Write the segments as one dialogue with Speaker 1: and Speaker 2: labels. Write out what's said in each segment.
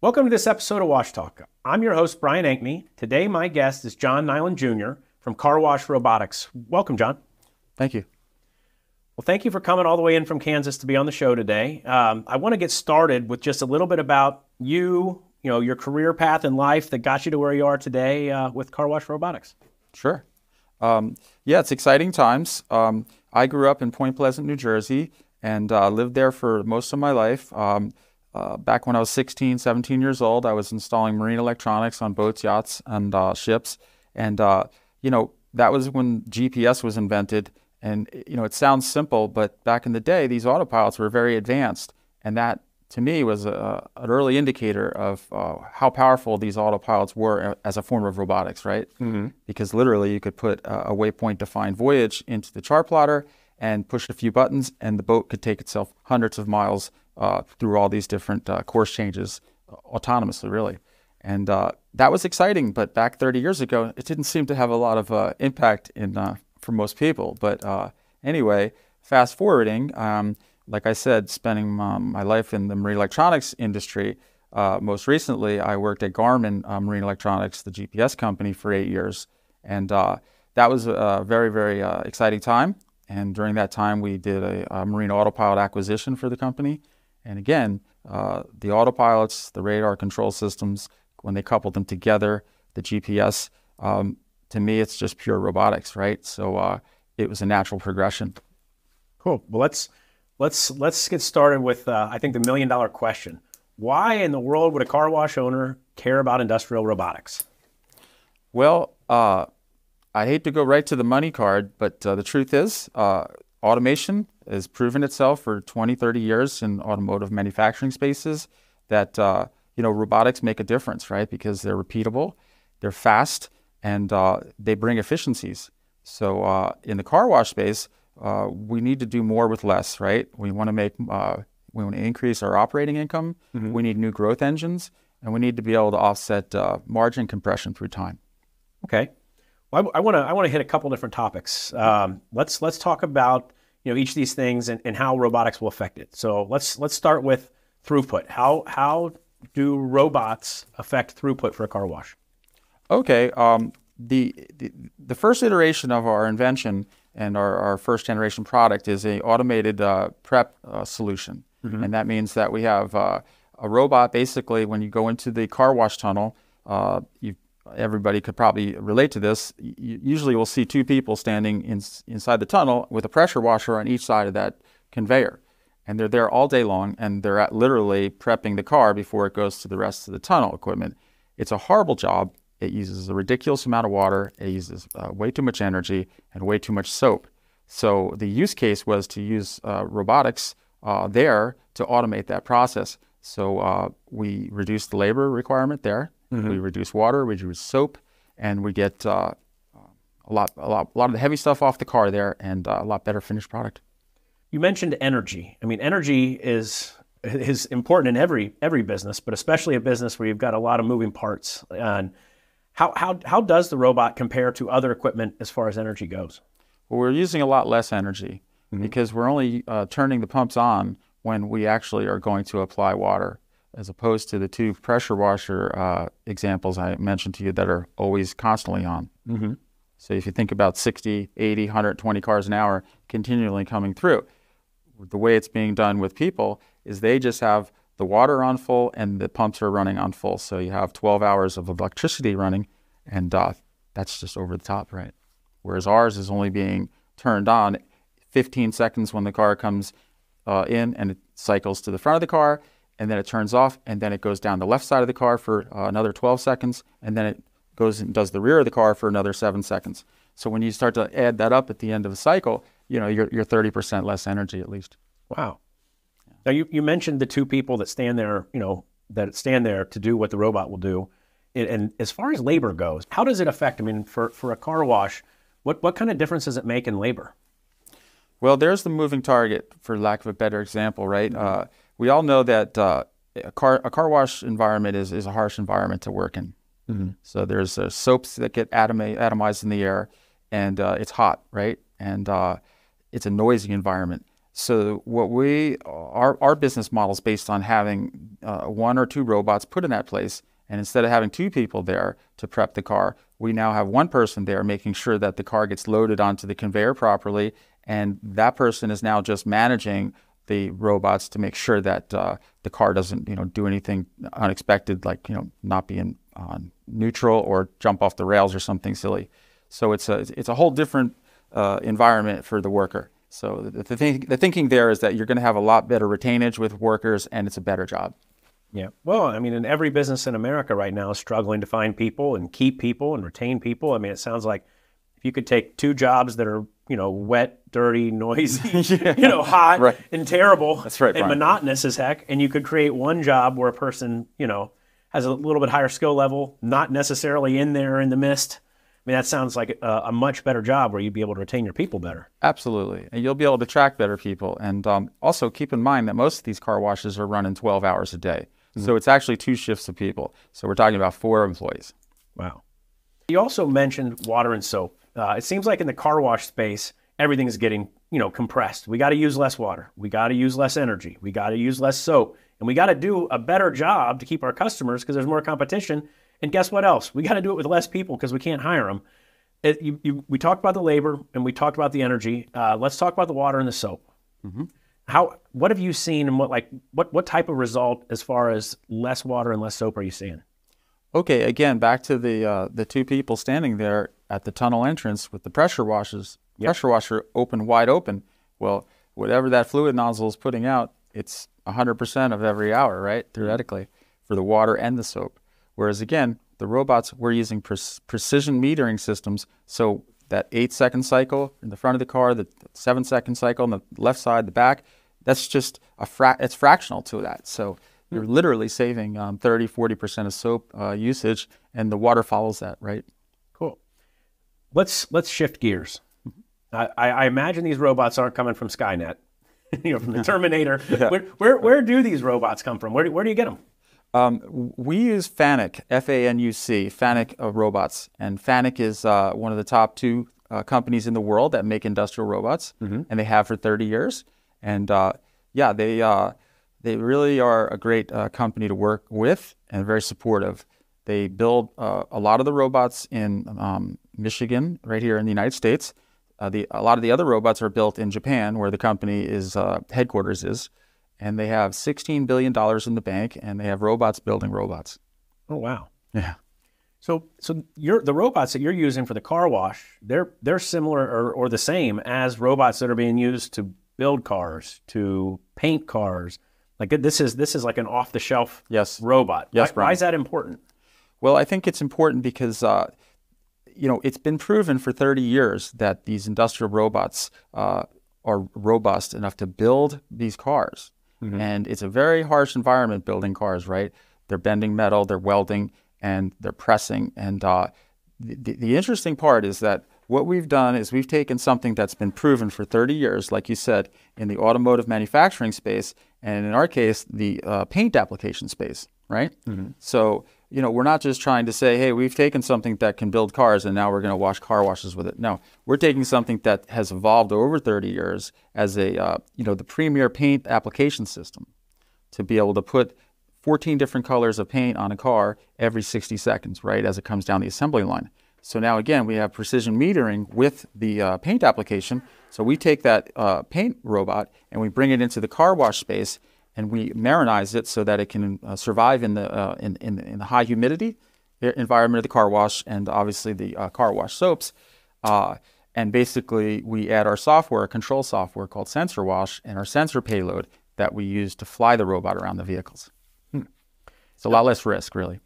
Speaker 1: Welcome to this episode of Wash Talk. I'm your host, Brian Ankney. Today, my guest is John Neyland Jr. from Car Wash Robotics. Welcome, John.
Speaker 2: Thank you.
Speaker 1: Well, thank you for coming all the way in from Kansas to be on the show today. Um, I want to get started with just a little bit about you, you know, your career path in life that got you to where you are today uh, with Car Wash Robotics.
Speaker 2: Sure. Um, yeah, it's exciting times. Um, I grew up in Point Pleasant, New Jersey, and uh, lived there for most of my life. Um, uh, back when I was 16, 17 years old, I was installing marine electronics on boats, yachts, and uh, ships. And, uh, you know, that was when GPS was invented. And, you know, it sounds simple, but back in the day, these autopilots were very advanced. And that, to me, was a, an early indicator of uh, how powerful these autopilots were as a form of robotics, right? Mm-hmm. Because literally, you could put a, a waypoint defined voyage into the chart plotter and push a few buttons, and the boat could take itself hundreds of miles uh, through all these different uh, course changes uh, autonomously, really. And uh, that was exciting, but back 30 years ago, it didn't seem to have a lot of uh, impact in, for most people. But anyway, fast forwarding, um, like I said, spending um, my life in the marine electronics industry, most recently I worked at Garmin Marine Electronics, the GPS company, for eight years. And that was a very, very exciting time. And during that time, we did a, a marine autopilot acquisition for the company. And again, uh, the autopilots, the radar control systems, when they couple them together, the GPS, um, to me, it's just pure robotics, right? So uh, it was a natural progression.
Speaker 1: Cool. Well, let's let's let's get started with uh, I think the million dollar question: Why in the world would a car wash owner care about industrial robotics?
Speaker 2: Well, uh, I hate to go right to the money card, but uh, the truth is, uh, automation has proven itself for 20, 30 years in automotive manufacturing spaces that uh, you know robotics make a difference, right? Because they're repeatable, they're fast, and uh, they bring efficiencies. So in the car wash space, uh, we need to do more with less, right? We want to make uh, we want to increase our operating income. Mm-hmm. We need new growth engines, and we need to be able to offset uh, margin compression through time.
Speaker 1: Okay. Well, I want to I want to hit a couple different topics. Um, let's let's talk about you know each of these things and, and how robotics will affect it. So let's let's start with throughput. How how do robots affect throughput for a car wash?
Speaker 2: Okay, um, the, the, the first iteration of our invention and our, our first generation product is a automated uh, prep uh, solution, mm-hmm. and that means that we have uh, a robot. Basically, when you go into the car wash tunnel, uh, you everybody could probably relate to this. usually, we'll see two people standing in, inside the tunnel with a pressure washer on each side of that conveyor. And they're there all day long, and they're at literally prepping the car before it goes to the rest of the tunnel equipment. It's a horrible job. It uses a ridiculous amount of water, it uses uh, way too much energy, and way too much soap. So, the use case was to use uh, robotics uh, there to automate that process. So, uh, we reduced the labor requirement there Mm-hmm. We reduce water, we reduce soap, and we get uh, a lot, a lot, a lot of the heavy stuff off the car there, and uh, a lot better finished product.
Speaker 1: You mentioned energy. I mean, energy is is important in every every business, but especially a business where you've got a lot of moving parts. And how how how does the robot compare to other equipment as far as energy goes?
Speaker 2: Well, we're using a lot less energy mm-hmm. because we're only uh, turning the pumps on when we actually are going to apply water as opposed to the two pressure washer uh, examples I mentioned to you that are always constantly on. Mm-hmm. So if you think about 60, 80, 120 cars an hour continually coming through, the way it's being done with people is they just have the water on full and the pumps are running on full. So you have 12 hours of electricity running, and uh, that's just over the top, right? Whereas ours is only being turned on 15 seconds when the car comes uh, in and it cycles to the front of the car and then it turns off, and then it goes down the left side of the car for uh, another 12 seconds, and then it goes and does the rear of the car for another seven seconds. So when you start to add that up at the end of a cycle, you know, you're, you're 30% less energy at least.
Speaker 1: Wow. Now you, you mentioned the two people that stand there, you know, that stand there to do what the robot will do. And, and as far as labor goes, how does it affect? I mean, for, for a car wash, what, what kind of difference does it make in labor?
Speaker 2: Well, there's the moving target, for lack of a better example, right? Mm-hmm. Uh, we all know that uh, a car a car wash environment is, is a harsh environment to work in. Mm-hmm. So there's uh, soaps that get atom- atomized in the air, and uh, it's hot, right? And uh, it's a noisy environment. So what we our our business model is based on having uh, one or two robots put in that place, and instead of having two people there to prep the car, we now have one person there making sure that the car gets loaded onto the conveyor properly, and that person is now just managing the robots to make sure that uh, the car doesn't you know do anything unexpected, like you know not being on neutral or jump off the rails or something silly. So it's a it's a whole different uh, environment for the worker. So the, the, think, the thinking there is that you're going to have a lot better retainage with workers, and it's a better job.
Speaker 1: Yeah. Well, I mean, in every business in America right now is struggling to find people and keep people and retain people. I mean, it sounds like if you could take two jobs that are, you know, wet, dirty, noisy, yeah. you know, hot right. and terrible
Speaker 2: That's right,
Speaker 1: and monotonous as heck, and you could create one job where a person, you know, has a little bit higher skill level, not necessarily in there in the mist, I mean, that sounds like a, a, much better job where you'd be able to retain your people better.
Speaker 2: Absolutely. And you'll be able to attract better people. And um, also keep in mind that most of these car washes are running 12 hours a day. Mm-hmm. So it's actually two shifts of people. So we're talking about four employees.
Speaker 1: Wow. You also mentioned water and soap. Uh, it seems like in the car wash space, everything is getting you know compressed. We got to use less water. We got to use less energy. We got to use less soap, and we got to do a better job to keep our customers because there's more competition and guess what else? We got to do it with less people because we can't hire them. It, you, you, we talked about the labor and we talked about the energy. Uh, let's talk about the water and the soap. Mm-hmm. How? What have you seen, and what like what what type of result as far as less water and less soap are you seeing?
Speaker 2: Okay, again, back to the uh, the two people standing there at the tunnel entrance with the pressure washers. Yep. Pressure washer open wide open. Well, whatever that fluid nozzle is putting out, it's 100% of every hour, right? Theoretically, for the water and the soap. Whereas again, the robots, we're using pre- precision metering systems. So that eight second cycle in the front of the car, the seven second cycle on the left side, the back, that's just a fra- it's fractional to that. So you're literally saving um, 30, 40% of soap uh, usage, and the water follows that, right?
Speaker 1: Cool. Let's let's shift gears. I, I imagine these robots aren't coming from Skynet, you know, from the Terminator. yeah. where, where, where do these robots come from? Where do, where do you get them?
Speaker 2: Um, we use FANUC, F-A-N-U-C, FANUC uh, robots, and FANUC is uh, one of the top two uh, companies in the world that make industrial robots, mm-hmm. and they have for 30 years. And uh, yeah, they uh, they really are a great uh, company to work with and very supportive. They build a lot of the robots in um, Michigan, right here in the United States. the, a lot of the other robots are built in Japan, where the company is headquarters is and they have $16 billion in the bank, and they have robots building robots.
Speaker 1: Oh, wow.
Speaker 2: Yeah.
Speaker 1: So, so you're, the robots that you're using for the car wash, they're, they're similar or, or the same as robots that are being used to build cars, to paint cars. Like this is, this is like an off the shelf
Speaker 2: yes.
Speaker 1: robot.
Speaker 2: Yes,
Speaker 1: why, why, is that important?
Speaker 2: Well, I think it's important because, uh, you know, it's been proven for 30 years that these industrial robots uh, are robust enough to build these cars. Mm-hmm. And it's a very harsh environment building cars, right? They're bending metal, they're welding, and they're pressing. And uh, the, the interesting part is that what we've done is we've taken something that's been proven for 30 years, like you said, in the automotive manufacturing space, and in our case, the uh, paint application space, right? Mm-hmm. So you know, we're not just trying to say, hey, we've taken something that can build cars and now we're going to wash car washes with it. No, we're taking something that has evolved over 30 years as a, uh, you know, the premier paint application system to be able to put 14 different colors of paint on a car every 60 seconds, right, as it comes down the assembly line. So now again, we have precision metering with the uh, paint application. So we take that uh, paint robot and we bring it into the car wash space and we marinize it so that it can uh, survive in the, uh, in, in, in, the high humidity environment of the car wash and obviously the uh, car wash soaps. Uh, and basically, we add our software, control software called Sensor Wash, and our sensor payload that we use to fly the robot around the vehicles. Hmm. It's a lot less risk, really.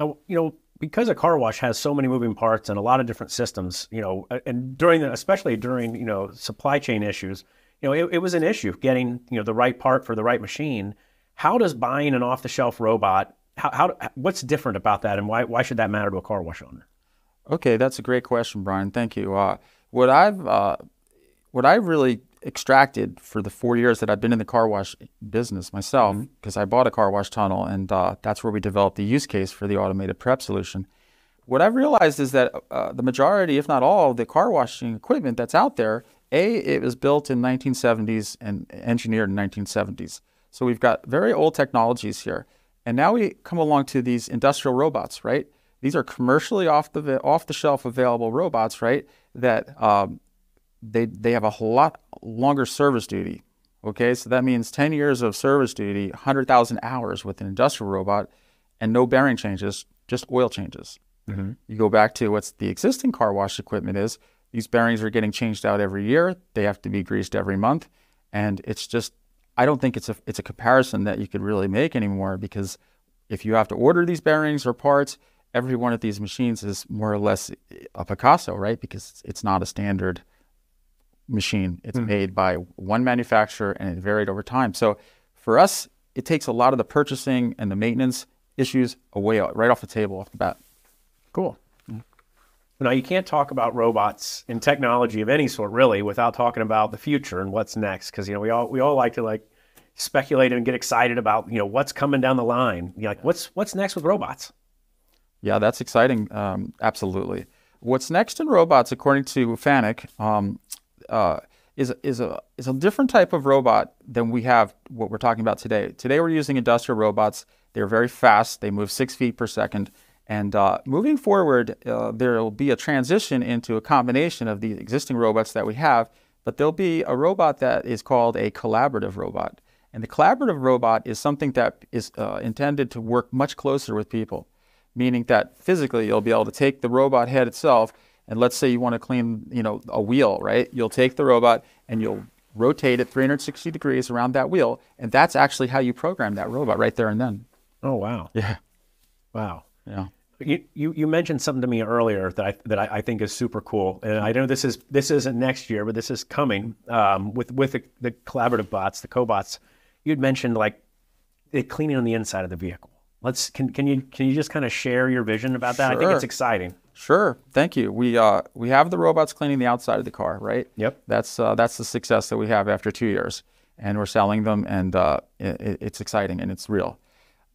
Speaker 1: Now, you know, because a car wash has so many moving parts and a lot of different systems, you know, and during the, especially during, you know, supply chain issues, you know, it, it was an issue getting, you know, the right part for the right machine. How does buying an off-the-shelf robot, how, how, what's different about that, and why, why should that matter to a car wash owner?
Speaker 2: Okay, that's a great question, Brian. Thank you. Uh, what I've uh, what I really extracted for the four years that I've been in the car wash business myself, because mm-hmm. I bought a car wash tunnel, and uh, that's where we developed the use case for the automated prep solution. What I've realized is that uh, the majority, if not all, of the car washing equipment that's out there A, it was built in 1970s and engineered in 1970s. So we've got very old technologies here. And now we come along to these industrial robots, right? These are commercially off the off the shelf available robots, right? That um, they they have a lot longer service duty. Okay, so that means 10 years of service duty, 100,000 hours with an industrial robot, and no bearing changes, just oil changes. Mm-hmm. You go back to what's the existing car wash equipment is. These bearings are getting changed out every year. They have to be greased every month, and it's just I don't think it's a it's a comparison that you could really make anymore because if you have to order these bearings or parts, every one of these machines is more or less a Picasso, right? Because it's, not a standard machine. It's mm. made by one manufacturer and it varied over time. So for us, it takes a lot of the purchasing and the maintenance issues away right off the table off the bat.
Speaker 1: Cool. Now you can't talk about robots and technology of any sort really without talking about the future and what's next because you know we all we all like to like speculate and get excited about you know what's coming down the line. You're like what's what's next with robots?
Speaker 2: Yeah, that's exciting. Um, absolutely. What's next in robots, according to Fanuc, um, uh, is is a is a different type of robot than we have what we're talking about today. Today we're using industrial robots. They're very fast. They move six feet per second. And uh, moving forward, uh, there will be a transition into a combination of the existing robots that we have, but there'll be a robot that is called a collaborative robot. And the collaborative robot is something that is uh, intended to work much closer with people, meaning that physically you'll be able to take the robot head itself, and let's say you want to clean, you know, a wheel, right? You'll take the robot and you'll rotate it 360 degrees around that wheel, and that's actually how you program that robot right there and then.
Speaker 1: Oh wow!
Speaker 2: Yeah,
Speaker 1: wow.
Speaker 2: Yeah.
Speaker 1: You, you, you mentioned something to me earlier that I that I, I, think is super cool, and I know this is this isn't next year, but this is coming um, with with the, the, collaborative bots, the cobots. You'd mentioned like it cleaning on the inside of the vehicle. Let's can can you can you just kind of share your vision about that? Sure. I think it's exciting.
Speaker 2: Sure, thank you. We uh, we have the robots cleaning the outside of the car, right?
Speaker 1: Yep.
Speaker 2: That's uh, that's the success that we have after two years, and we're selling them, and uh, it, it's exciting and it's real.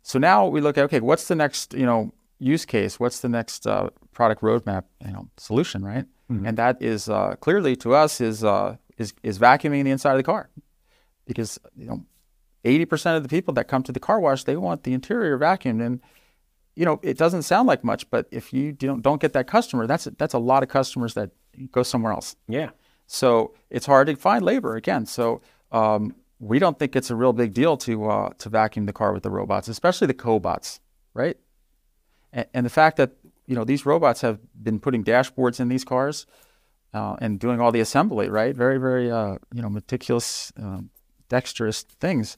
Speaker 2: So now we look at okay, what's the next you know use case? What's the next uh, product roadmap you know solution, right? Mm-hmm. And that is uh, clearly to us is uh, is is vacuuming the inside of the car, because you know. 80% of the people that come to the car wash, they want the interior vacuumed. And, you know, it doesn't sound like much, but if you don't, don't get that customer, that's, that's a lot of customers that go somewhere else.
Speaker 1: Yeah.
Speaker 2: So it's hard to find labor again. So um, we don't think it's a real big deal to uh, to vacuum the car with the robots, especially the cobots, right? And, and, the fact that you know these robots have been putting dashboards in these cars uh, and doing all the assembly, right? Very very uh, you know meticulous, um, dexterous things.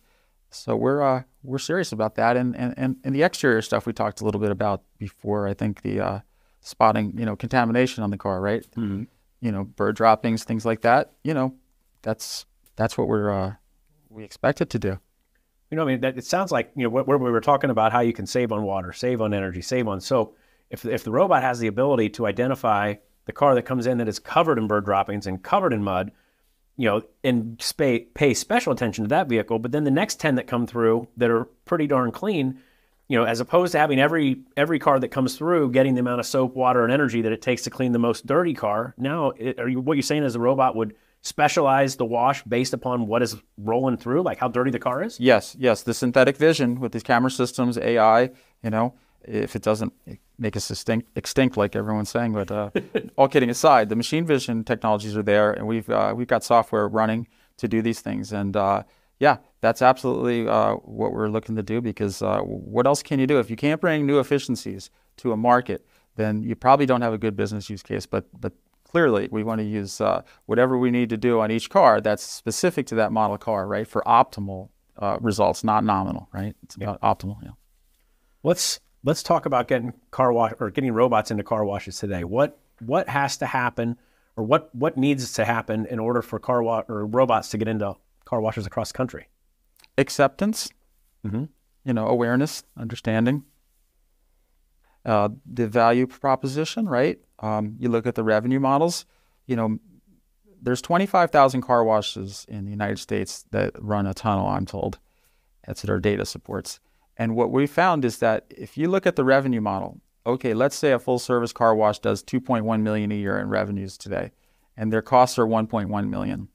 Speaker 2: So we're uh, we're serious about that, and, and and and the exterior stuff we talked a little bit about before. I think the uh, spotting you know contamination on the car, right? Mm-hmm. You know bird droppings, things like that. You know that's that's what we're uh, we expect it to do.
Speaker 1: You know, I mean, that, it sounds like you know where we were talking about how you can save on water, save on energy, save on soap. If if the robot has the ability to identify the car that comes in that is covered in bird droppings and covered in mud, you know, and pay, pay special attention to that vehicle, but then the next ten that come through that are pretty darn clean, you know, as opposed to having every every car that comes through getting the amount of soap, water, and energy that it takes to clean the most dirty car. Now, it, are you what you're saying is the robot would specialize the wash based upon what is rolling through, like how dirty the car is?
Speaker 2: Yes, yes. The synthetic vision with these camera systems, AI, you know, if it doesn't make us extinct, extinct like everyone's saying, but uh, all kidding aside, the machine vision technologies are there, and we've uh, we've got software running to do these things, and uh, yeah, that's absolutely uh, what we're looking to do because uh, what else can you do if you can't bring new efficiencies to a market? Then you probably don't have a good business use case. But but clearly we want to use uh, whatever we need to do on each car that's specific to that model car, right, for optimal uh, results, not nominal, right? It's about optimal. Yeah.
Speaker 1: Let's let's talk about getting car wash or getting robots into car washes today. What what has to happen, or what what needs to happen in order for car wa- or robots to get into car washes across the country?
Speaker 2: Acceptance, mm-hmm. you know, awareness, understanding, uh, the value proposition, right? Um, you look at the revenue models, you know, there's 25,000 car washes in the United States that run a tunnel, I'm told. That's what our data supports. And what we found is that if you look at the revenue model, okay, let's say a full service car wash does 2.1 million a year in revenues today. and their costs are 1.1 million.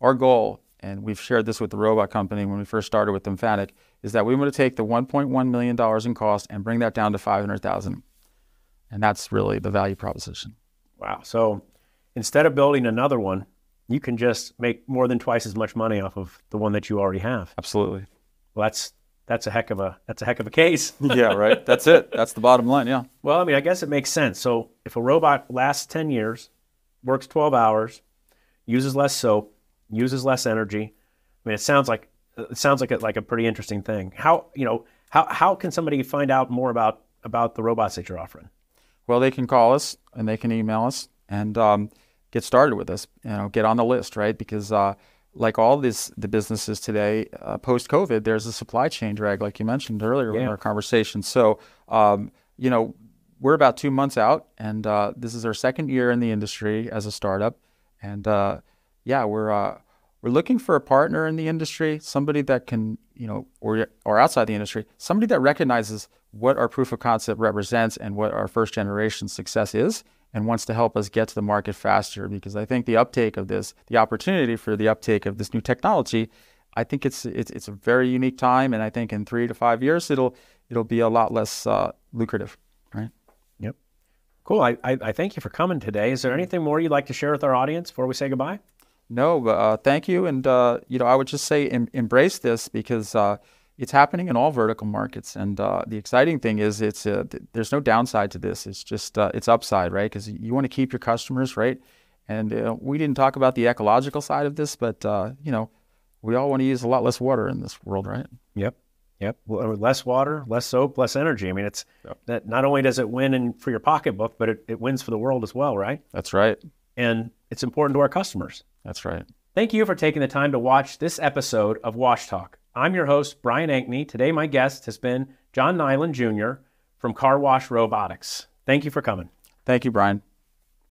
Speaker 2: Our goal, and we've shared this with the robot company when we first started with Emphatic, is that we want to take the 1.1 million dollars in cost and bring that down to 500,000, and that's really the value proposition.
Speaker 1: Wow. So instead of building another one, you can just make more than twice as much money off of the one that you already have.
Speaker 2: Absolutely.
Speaker 1: Well, that's that's a heck of a that's a heck of a case.
Speaker 2: yeah, right. That's it. That's the bottom line. Yeah.
Speaker 1: Well, I mean, I guess it makes sense. So if a robot lasts 10 years, works 12 hours, uses less soap, uses less energy, I mean, it sounds like it sounds like a, like a pretty interesting thing. How you know how how can somebody find out more about about the robots that you're offering?
Speaker 2: Well, they can call us and they can email us and um, get started with us. You know, get on the list, right? Because uh, like all these the businesses today, uh, post COVID, there's a supply chain drag, like you mentioned earlier
Speaker 1: Yeah.
Speaker 2: in our conversation. So, um, you know, we're about two months out, and uh, this is our second year in the industry as a startup, and uh, yeah, we're uh, we're looking for a partner in the industry, somebody that can, you know, or or outside the industry, somebody that recognizes what our proof of concept represents and what our first generation success is, and wants to help us get to the market faster. Because I think the uptake of this, the opportunity for the uptake of this new technology, I think it's it's it's a very unique time, and I think in three to five years it'll it'll be a lot less uh, lucrative, right?
Speaker 1: Yep. Cool. I, I I thank you for coming today. Is there anything more you'd like to share with our audience before we say goodbye?
Speaker 2: No, uh, thank you, and uh, you know I would just say em- embrace this because uh, it's happening in all vertical markets, and uh, the exciting thing is it's uh, th- there's no downside to this. It's just uh, it's upside, right? Because you want to keep your customers, right? And uh, we didn't talk about the ecological side of this, but uh, you know we all want to use a lot less water in this world, right?
Speaker 1: Yep. Yep. Well, less water, less soap, less energy. I mean, it's that not only does it win in, for your pocketbook, but it, it wins for the world as well, right?
Speaker 2: That's right.
Speaker 1: And it's important to our customers.
Speaker 2: That's right.
Speaker 1: Thank you for taking the time to watch this episode of Wash Talk. I'm your host, Brian Ankney. Today, my guest has been John Neyland Jr. from Car Wash Robotics. Thank you for coming.
Speaker 2: Thank you, Brian.